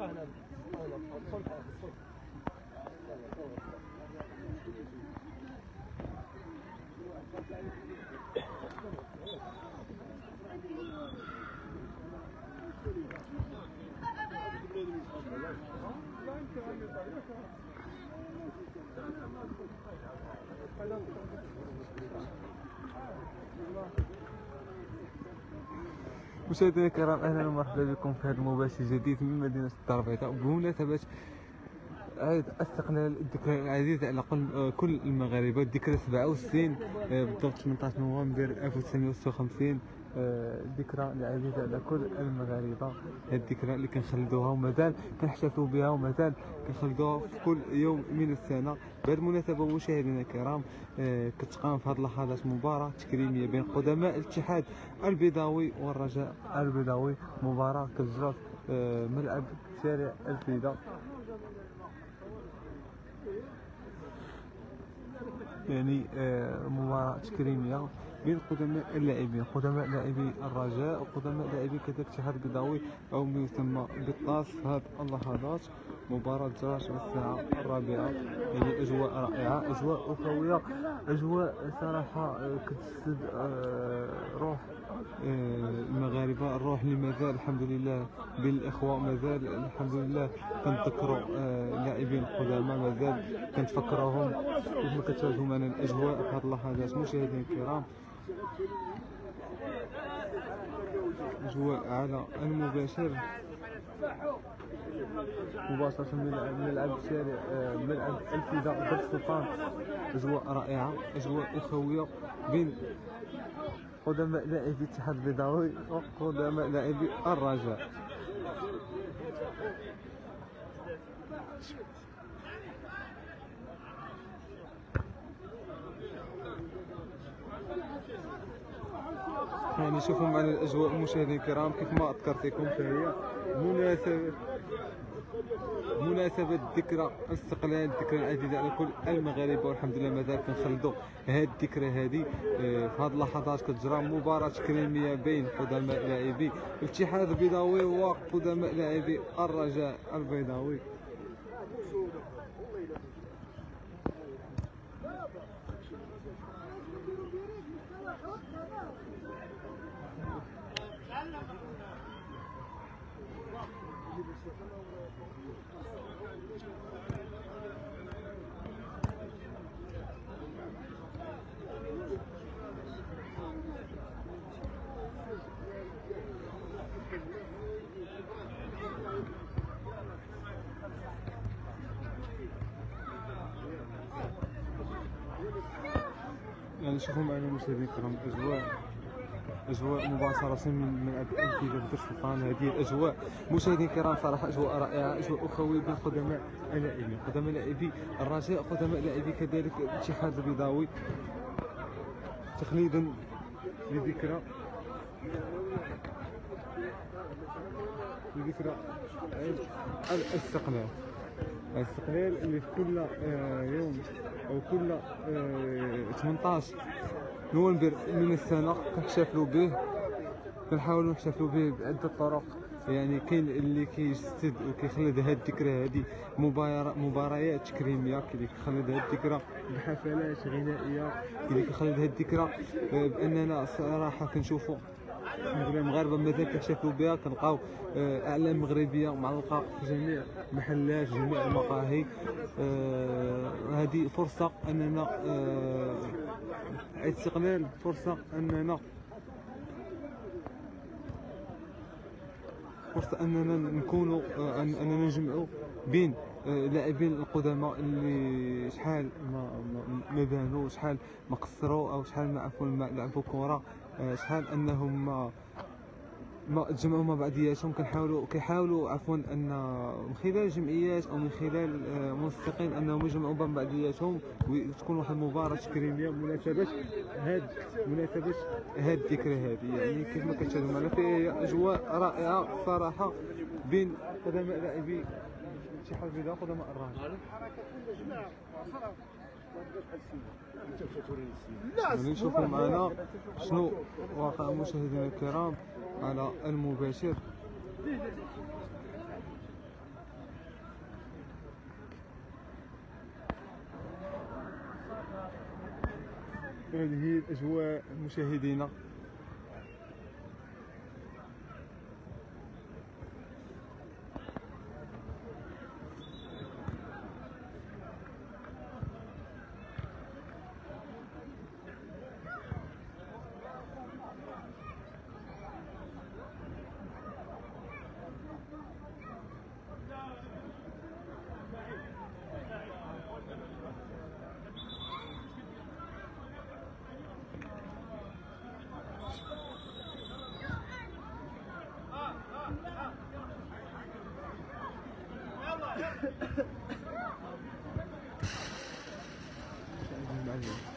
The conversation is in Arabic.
الصفقه هنا الصلحه الصلحه مشاهدينا الكرام أهلا ومرحبا بكم في هذا المباشر جديد من مدينة الدار البيضاء بمناسبه استقلال الذكرى العزيزة على قل- كل المغاربة. الذكرى 67 آه، بالضبط 18 نوفمبر 1956 آه، ذكرى العزيزة على كل المغاربة. هذه الذكرى اللي كنخلدوها ومازال كنحتفلوا بها ومازال كنخلدوها في كل يوم من السنة. بهذه المناسبة مشاهدينا الكرام آه، كتقام في هذه اللحظات مباراة تكريمية بين قدماء الاتحاد البيضاوي والرجاء البيضاوي. مباراة كتجرى في آه، ملعب شارع الفيدا يعني آه، مباراة تكريمية. بين قدماء اللاعبين قدماء لاعبي الرجاء وقدماء لاعبي كذلك الاتحاد البيضاوي أو ما يسمى بالطاس. في هذه اللحظات مباراة جرات في الساعة الرابعة. يعني أجواء رائعة أجواء اخوية أجواء صراحة آه، كتجسد آه، روح المغاربة الروح اللي مازال الحمد لله بين الاخوه مازال الحمد لله كنتذكروا آه، لاعبين القدامى مازال كنتفكروهم كيف ما كتشاهدوا معنا الأجواء في هذه اللحظات. مشاهدينا الكرام أجواء على المباشر. مباشرة من ملعب شارع آه، ملعب الفدا بن سلطان. أجواء رائعة أجواء اخوية بين قدماء لاعبي الاتحاد البيضاوي وقدماء لاعبي الرجاء. يعني شوفوا معنا الأجواء المشاهدين الكرام كيف ما ذكرت لكم فهي مناسبة مناسبة ذكرى استقلال الذكرى العزيزة على كل المغاربة والحمد لله مازال كنخلدوا. هذه الذكرى هذه آه، في هذه اللحظات كتجرى مباراة تكريمية بين قدماء لاعبي الاتحاد البيضاوي وقدماء لاعبي الرجاء البيضاوي. يعني شوفوا معنا المشاهدين الكرام الأجواء. أجواء مباشرة من ملعب الفيدا بدر سلطان هذه الأجواء. مشاهدينا الكرام صراحة أجواء رائعة أجواء اخويه بين قدماء اللاعبين. قدماء لاعبي الرجاء قدماء لاعبي كذلك الاتحاد البيضاوي. تخليدا لذكرى. لذكرى الأستقلال. الأستقلال اللي في كل آه، يوم. أو كل آه، 18 نوفمبر من السنة كنحتفلوا به. كنحاولوا نحتفلوا به بعده طرق يعني كاين اللي كيجسد وكيخلد هاد الذكرى هادي. مباريات تكريميه كاين اللي كيخلد هاد الذكرى. بحفلات غنائية. كاين اللي كيخلد هاد الذكرى. آه، بأننا صراحة كنشوفوا المغاربه مازال كيحتفلوا بها كنلقاو آه، أعلام مغربية معلقة في جميع المحلات جميع المقاهي. آه، هذه فرصة أننا آه، عيد استقلال فرصة أننا فرصة أننا نكونوا أننا نجمعوا بين آه، لاعبين القدماء اللي شحال ما بانوا شحال ما قصروا أو شحال ما عفوا ما لعبوا كرة. آه، شحال أنهم ما تجمعوا مع بعضياتهم كنحاولوا كيحاولوا عفوا أن من خلال الجمعيات أو من خلال آه، منسقين أنهم يجمعوا بين بعضياتهم وتكون واحد المباراة تكريميه مناسبة. هاد مناسبة. هاد الذكرى هذه. يعني كيف ما كتشاهدوا معنا فيها أجواء رائعة صراحة بين قدماء لاعبي الاتحاد البيضاء وقدماء الرهان لا يعني نشوفوا معنا شنو واقع مشاهدينا الكرام على المباشر. هذه هي الأجواء مشاهدينا. 现在就是。